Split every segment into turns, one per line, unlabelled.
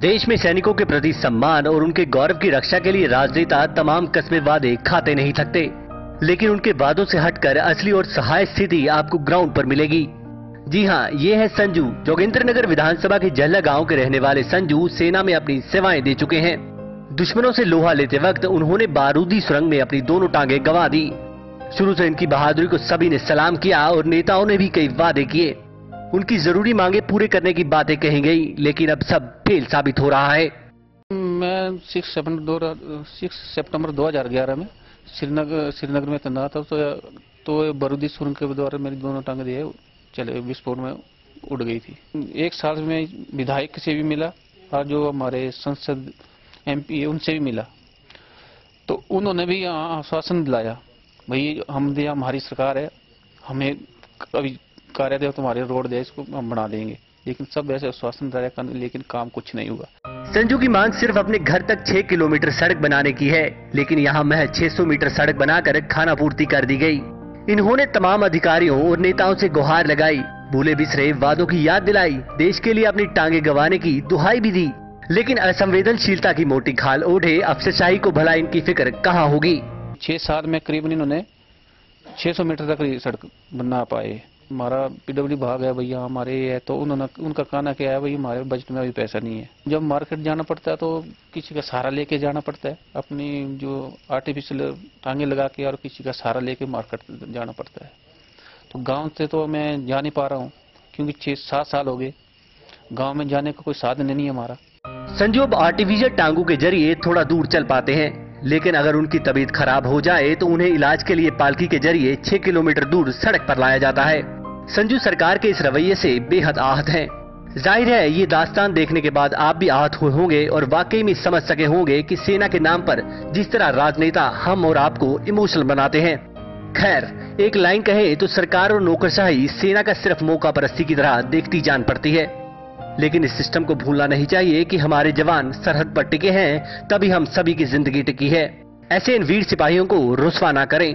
देश में सैनिकों के प्रति सम्मान और उनके गौरव की रक्षा के लिए राजनेता तमाम कस्बे वादे खाते नहीं थकते। लेकिन उनके वादों से हटकर असली और सहाय स्थिति आपको ग्राउंड पर मिलेगी। जी हाँ ये है संजू जोगेंद्र नगर विधानसभा के जहला गाँव के रहने वाले संजू सेना में अपनी सेवाएँ दे चुके हैं। दुश्मनों से लोहा लेते वक्त उन्होंने बारूदी सुरंग में अपनी दोनों टांगे गंवा दी। शुरू से इनकी बहादुरी को सभी ने सलाम किया और नेताओं ने भी कई वादे किए। उनकी ज़रूरी मांगे पूरे करने की बातें कही गई लेकिन अब सब फेल साबित हो रहा है।
मैं सिक्स सेप्टेम्बर दो हज़ार ग्यारह में श्रीनगर श्रीनगर में तैनात था तो तो बरूदी सुरंग के द्वारा मेरी दोनों टांगे दिए, चले विस्फोट में उड़ गई थी। एक साल में विधायक से भी मिला, और जो हमारे संसद एमपी है, उनसे भी मिला। तो उन्होंने भी आश्वासन दिलाया, भाई, हम हमारी सरकार है, हमें अभी कार्य दे तुम्हारे रोड दे इसको हम बना देंगे। लेकिन सब ऐसे आश्वासन दिलाया लेकिन काम कुछ नहीं हुआ।
संजू की मांग सिर्फ़ अपने घर तक 6 किलोमीटर सड़क बनाने की है लेकिन यहाँ महज 600 मीटर सड़क बनाकर खाना पूर्ति कर दी गई। इन्होंने तमाम अधिकारियों और नेताओं से गुहार लगाई भूले बिसरे वादों की याद दिलाई देश के लिए अपनी टांगे गंवाने की दुहाई भी दी। लेकिन असंवेदनशीलता की मोटी खाल ओढ़े अफसरशाही को भला इनकी फ़िक्र कहाँ होगी?
छह साल में करीबन इन्होंने 600 मीटर तक सड़क बना पाए। हमारा पीडब्ल्यू भाग है भैया, हमारे ये है तो उन्होंने, उनका कहना क्या है, भाई, हमारे बजट में अभी पैसा नहीं है। जब मार्केट जाना पड़ता है तो किसी का सहारा लेके जाना पड़ता है। अपनी जो आर्टिफिशियल टांगे लगा के और किसी का सहारा लेके मार्केट जाना पड़ता है। तो गाँव से तो मैं जा नहीं पा रहा हूँ, क्योंकि छह, सात साल हो गए। गाँव में जाने का कोई साधन नहीं है हमारा।
संजू, अब आर्टिफिशियल टांगों के ज़रिए थोड़ा दूर चल पाते हैं। लेकिन अगर उनकी तबीयत खराब हो जाए तो उन्हें इलाज के लिए पालकी के ज़रिए 6 किलोमीटर दूर सड़क पर लाया जाता है। संजू सरकार के इस रवैये से बेहद आहत हैं। ज़ाहिर है, ये दास्तान देखने के बाद आप भी आहत हुए होंगे और वाकई में समझ सके होंगे कि सेना के नाम पर जिस तरह राजनेता हम और आपको इमोशनल बनाते हैं। खैर, एक लाइन कहे तो सरकार और नौकरशाही सेना का सिर्फ़ मौका परस्ती की तरह देखती जान पड़ती है। लेकिन इस सिस्टम को भूलना नहीं चाहिए कि हमारे जवान सरहद पर टिके हैं, तभी हम सभी की ज़िंदगी टिकी है। ऐसे इन वीर सिपाहियों को रुसवा ना करें।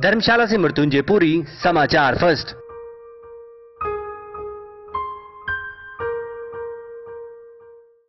धर्मशाला से मृत्युंजय पुरी समाचार फ़र्स्ट।